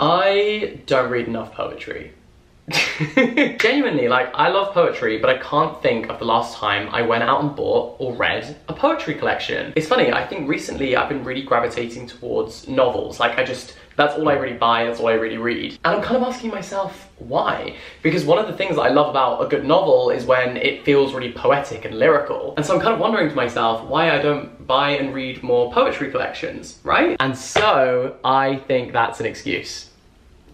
I don't read enough poetry. Genuinely, like, I love poetry, but I can't think of the last time I went out and bought or read a poetry collection. It's funny, I think recently I've been really gravitating towards novels. Like, I just, that's all I really buy, that's all I really read. And I'm kind of asking myself, why? Because one of the things I love about a good novel is when it feels really poetic and lyrical. And so I'm kind of wondering to myself why I don't buy and read more poetry collections, right? And so I think that's an excuse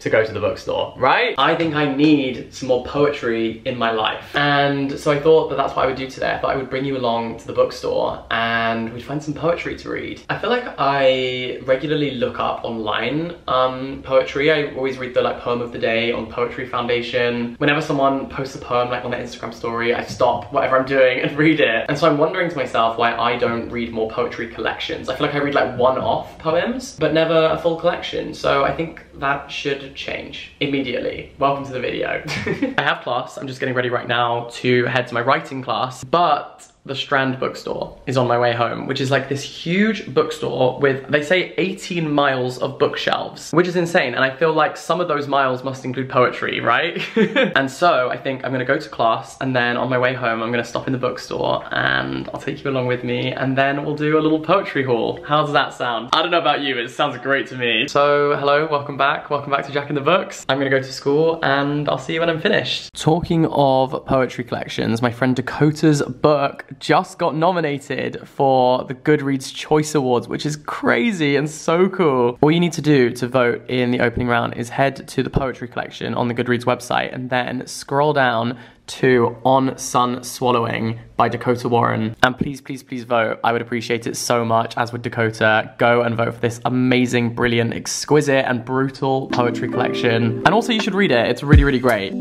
to go to the bookstore, right? I think I need some more poetry in my life. And so I thought that that's what I would do today. I thought I would bring you along to the bookstore and we'd find some poetry to read. I feel like I regularly look up online um, poetry. I always read the like poem of the day on Poetry Foundation. Whenever someone posts a poem like on their Instagram story, I stop whatever I'm doing and read it. And so I'm wondering to myself why I don't read more poetry collections. I feel like I read like one-off poems, but never a full collection. So I think that should change immediately. Welcome to the video. I have class, I'm just getting ready right now to head to my writing class, but the Strand bookstore is on my way home, which is like this huge bookstore with, they say 18 miles of bookshelves, which is insane. And I feel like some of those miles must include poetry, right? and so I think I'm gonna go to class and then on my way home, I'm gonna stop in the bookstore and I'll take you along with me and then we'll do a little poetry haul. How does that sound? I don't know about you, but it sounds great to me. So hello, welcome back. Welcome back to Jack in the Books. I'm gonna go to school and I'll see you when I'm finished. Talking of poetry collections, my friend Dakota's book just got nominated for the Goodreads Choice Awards, which is crazy and so cool. All you need to do to vote in the opening round is head to the poetry collection on the Goodreads website and then scroll down to On Sun Swallowing by Dakota Warren. And please, please, please vote. I would appreciate it so much, as would Dakota. Go and vote for this amazing, brilliant, exquisite, and brutal poetry collection. And also, you should read it. It's really, really great.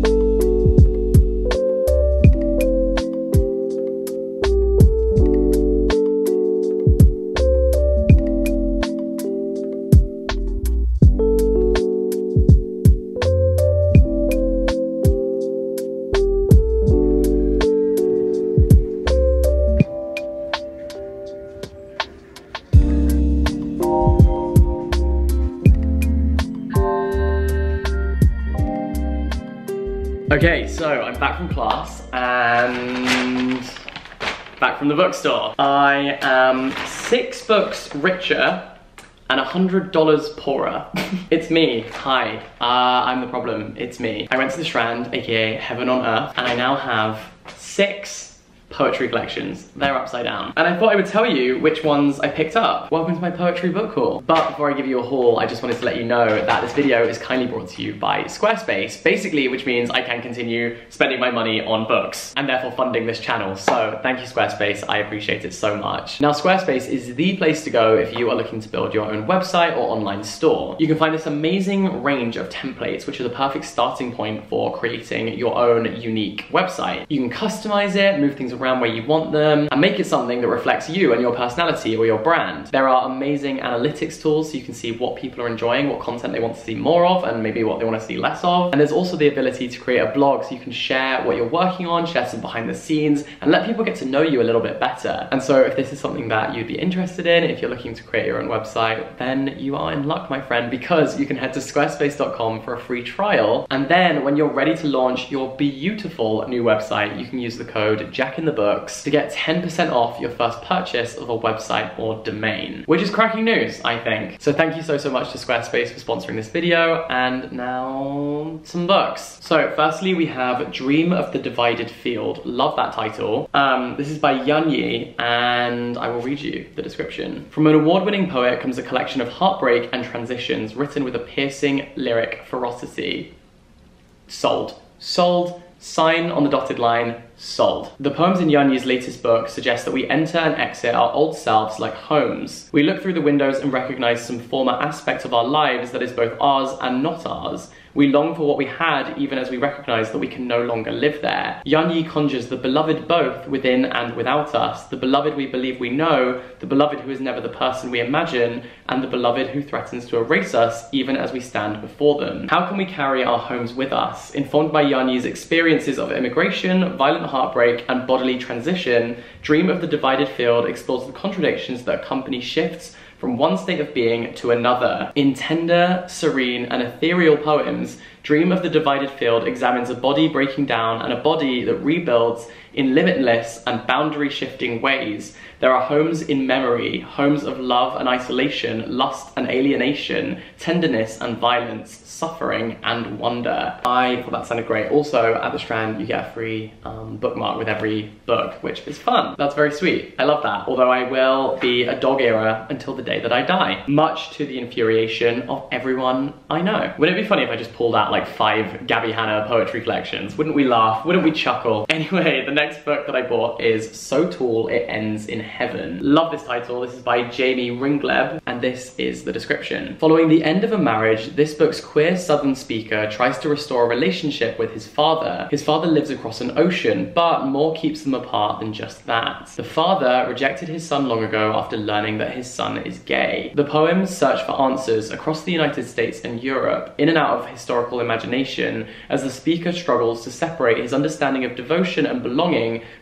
Okay, so I'm back from class and back from the bookstore. I am six books richer and $100 poorer. it's me, hi, uh, I'm the problem, it's me. I went to the Strand, aka Heaven on Earth, and I now have six poetry collections. They're upside down. And I thought I would tell you which ones I picked up. Welcome to my poetry book haul. But before I give you a haul, I just wanted to let you know that this video is kindly brought to you by Squarespace, basically which means I can continue spending my money on books and therefore funding this channel. So thank you Squarespace, I appreciate it so much. Now Squarespace is the place to go if you are looking to build your own website or online store. You can find this amazing range of templates which are the perfect starting point for creating your own unique website. You can customize it, move things around where you want them, and make it something that reflects you and your personality or your brand. There are amazing analytics tools so you can see what people are enjoying, what content they want to see more of, and maybe what they want to see less of. And there's also the ability to create a blog so you can share what you're working on, share some behind the scenes, and let people get to know you a little bit better. And so if this is something that you'd be interested in, if you're looking to create your own website, then you are in luck, my friend, because you can head to squarespace.com for a free trial. And then when you're ready to launch your beautiful new website, you can use the code Jack in the Books to get 10% off your first purchase of a website or domain, which is cracking news, I think. So thank you so, so much to Squarespace for sponsoring this video, and now some books. So firstly, we have Dream of the Divided Field. Love that title. Um, this is by Yanyi, and I will read you the description. From an award-winning poet comes a collection of heartbreak and transitions written with a piercing lyric ferocity. Sold. Sold. Sign on the dotted line, sold. The poems in Yanyi's latest book suggest that we enter and exit our old selves like homes. We look through the windows and recognize some former aspect of our lives that is both ours and not ours. We long for what we had even as we recognize that we can no longer live there. Yanyi conjures the beloved both within and without us, the beloved we believe we know, the beloved who is never the person we imagine, and the beloved who threatens to erase us even as we stand before them. How can we carry our homes with us? Informed by Yanyi's experiences of immigration, violent heartbreak, and bodily transition, Dream of the Divided Field explores the contradictions that accompany shifts from one state of being to another. In tender, serene, and ethereal poems, Dream of the Divided Field examines a body breaking down and a body that rebuilds in limitless and boundary shifting ways. There are homes in memory, homes of love and isolation, lust and alienation, tenderness and violence, suffering and wonder. I thought that sounded great. Also, at the Strand, you get a free um, bookmark with every book, which is fun. That's very sweet. I love that. Although I will be a dog era until the day that I die, much to the infuriation of everyone I know. Wouldn't it be funny if I just pulled out like five Gabby Hanna poetry collections? Wouldn't we laugh? Wouldn't we chuckle? Anyway, the next book that I bought is So Tall It Ends in Heaven. Love this title. This is by Jayme Ringleb, and this is the description. Following the end of a marriage, this book's queer southern speaker tries to restore a relationship with his father. His father lives across an ocean, but more keeps them apart than just that. The father rejected his son long ago after learning that his son is gay. The poems search for answers across the United States and Europe, in and out of historical imagination, as the speaker struggles to separate his understanding of devotion and belonging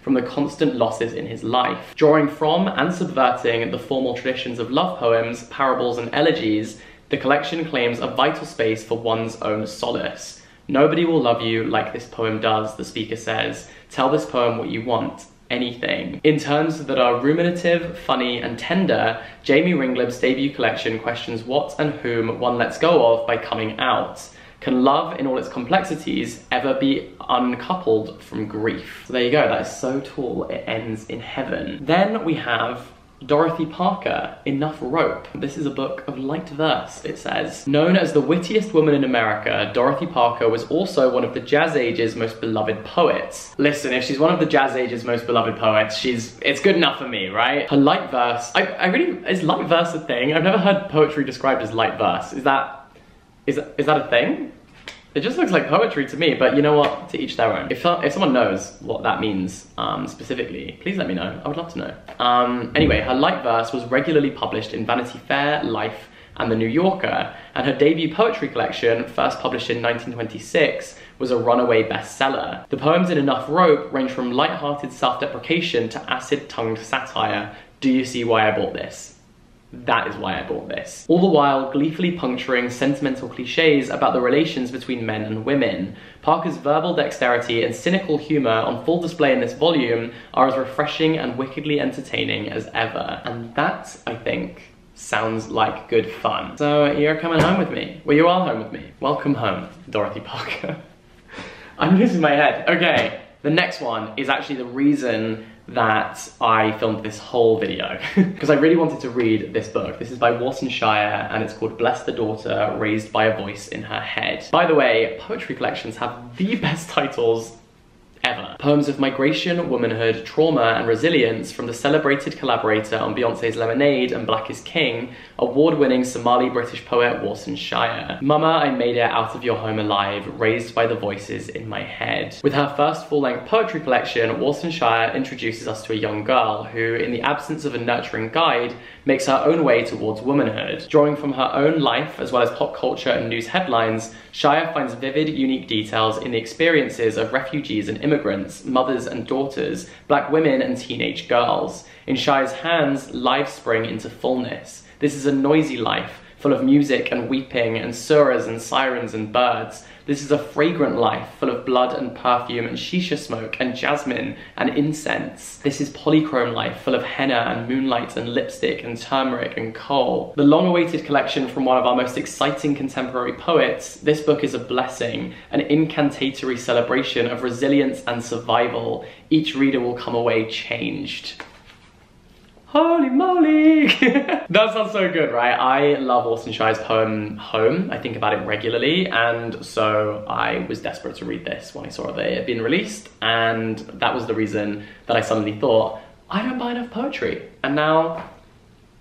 from the constant losses in his life. Drawing from and subverting the formal traditions of love poems, parables, and elegies, the collection claims a vital space for one's own solace. Nobody will love you like this poem does, the speaker says. Tell this poem what you want anything. In terms that are ruminative, funny, and tender, Jayme Ringleb's debut collection questions what and whom one lets go of by coming out. Can love in all its complexities ever be uncoupled from grief? So there you go, that is so tall it ends in heaven. Then we have Dorothy Parker, Enough Rope. This is a book of light verse, it says. Known as the wittiest woman in America, Dorothy Parker was also one of the Jazz Age's most beloved poets. Listen, if she's one of the Jazz Age's most beloved poets, she's it's good enough for me, right? Her light verse, I, I really, is light verse a thing? I've never heard poetry described as light verse. Is that, is, is that a thing? It just looks like poetry to me, but you know what? To each their own. If, if someone knows what that means um, specifically, please let me know. I would love to know. Um, anyway, her light verse was regularly published in Vanity Fair, Life, and The New Yorker, and her debut poetry collection, first published in 1926, was a runaway bestseller. The poems in Enough Rope range from light-hearted self-deprecation to acid-tongued satire. Do you see why I bought this? That is why I bought this. All the while gleefully puncturing sentimental cliches about the relations between men and women. Parker's verbal dexterity and cynical humour on full display in this volume are as refreshing and wickedly entertaining as ever. And that, I think, sounds like good fun. So you're coming home with me. Well, you are home with me. Welcome home, Dorothy Parker. I'm losing my head. Okay, the next one is actually the reason that I filmed this whole video because I really wanted to read this book. This is by Warsan Shire and it's called Bless the Daughter Raised by a Voice in Her Head. By the way, poetry collections have the best titles ever. Poems of migration, womanhood, trauma, and resilience from the celebrated collaborator on Beyonce's Lemonade and Black is King, award-winning Somali-British poet Warsan Shire. Mama, I made it out of your home alive, raised by the voices in my head. With her first full-length poetry collection, Warsan Shire introduces us to a young girl who, in the absence of a nurturing guide, makes her own way towards womanhood. Drawing from her own life, as well as pop culture and news headlines, Shire finds vivid, unique details in the experiences of refugees and immigrants, mothers and daughters, black women and teenage girls. In Shire's hands, lives spring into fullness. This is a noisy life, full of music and weeping and surahs and sirens and birds. This is a fragrant life, full of blood and perfume and shisha smoke and jasmine and incense. This is polychrome life, full of henna and moonlight and lipstick and turmeric and coal. The long-awaited collection from one of our most exciting contemporary poets, this book is a blessing, an incantatory celebration of resilience and survival. Each reader will come away changed. Holy moly! that sounds so good, right? I love Warsan Shire's poem Home. I think about it regularly, and so I was desperate to read this when I saw that it had been released, and that was the reason that I suddenly thought, I don't buy enough poetry. And now,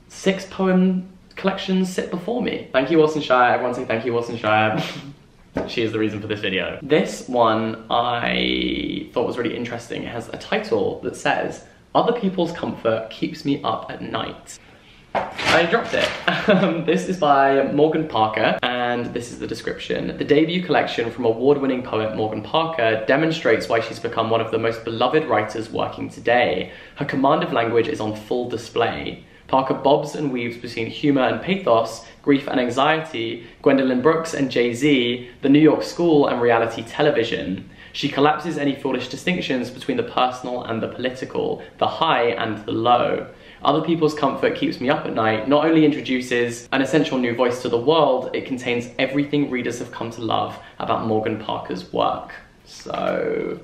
six poem collections sit before me. Thank you, Warsan Shire. Everyone say thank you, Warsan Shire. she is the reason for this video. This one I thought was really interesting. It has a title that says, other people's comfort keeps me up at night. I dropped it. Um, this is by Morgan Parker, and this is the description. The debut collection from award-winning poet Morgan Parker demonstrates why she's become one of the most beloved writers working today. Her command of language is on full display. Parker bobs and weaves between humor and pathos, grief and anxiety, Gwendolyn Brooks and Jay-Z, the New York school and reality television. She collapses any foolish distinctions between the personal and the political, the high and the low. Other People's Comfort Keeps Me Up at Night not only introduces an essential new voice to the world, it contains everything readers have come to love about Morgan Parker's work. So,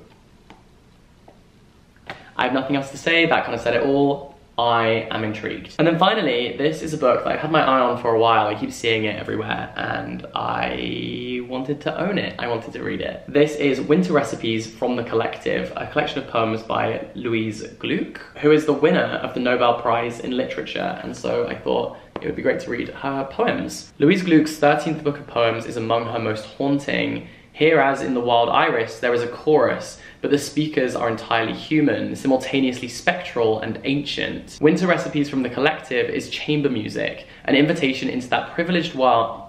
I have nothing else to say, that kind of said it all. I am intrigued. And then finally, this is a book that I've had my eye on for a while. I keep seeing it everywhere and I wanted to own it. I wanted to read it. This is Winter Recipes from the Collective, a collection of poems by Louise Glück, who is the winner of the Nobel Prize in Literature. And so I thought it would be great to read her poems. Louise Glück's 13th book of poems is among her most haunting. Here, as in The Wild Iris, there is a chorus but the speakers are entirely human, simultaneously spectral and ancient. Winter Recipes from the Collective is chamber music, an invitation into that privileged world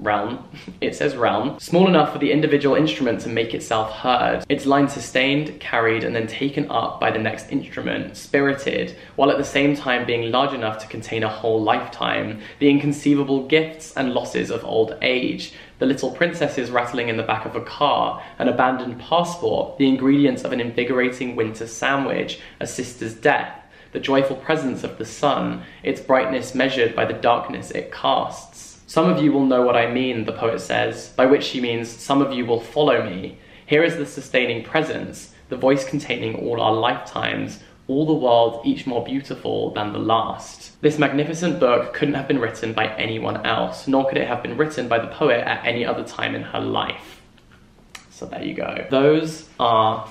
realm, it says realm, small enough for the individual instrument to make itself heard. Its line sustained, carried, and then taken up by the next instrument, spirited, while at the same time being large enough to contain a whole lifetime, the inconceivable gifts and losses of old age, the little princesses rattling in the back of a car, an abandoned passport, the ingredients of an invigorating winter sandwich, a sister's death, the joyful presence of the sun, its brightness measured by the darkness it casts. Some of you will know what I mean, the poet says, by which she means some of you will follow me. Here is the sustaining presence, the voice containing all our lifetimes, all the world each more beautiful than the last. This magnificent book couldn't have been written by anyone else, nor could it have been written by the poet at any other time in her life. So there you go. Those are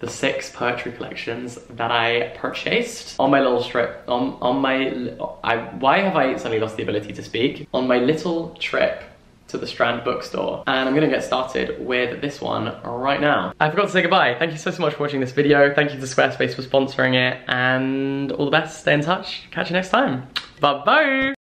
the six poetry collections that I purchased on my little trip, on, on my, I, why have I suddenly lost the ability to speak? On my little trip to the Strand bookstore. And I'm gonna get started with this one right now. I forgot to say goodbye. Thank you so, so much for watching this video. Thank you to Squarespace for sponsoring it and all the best. Stay in touch. Catch you next time. Bye-bye.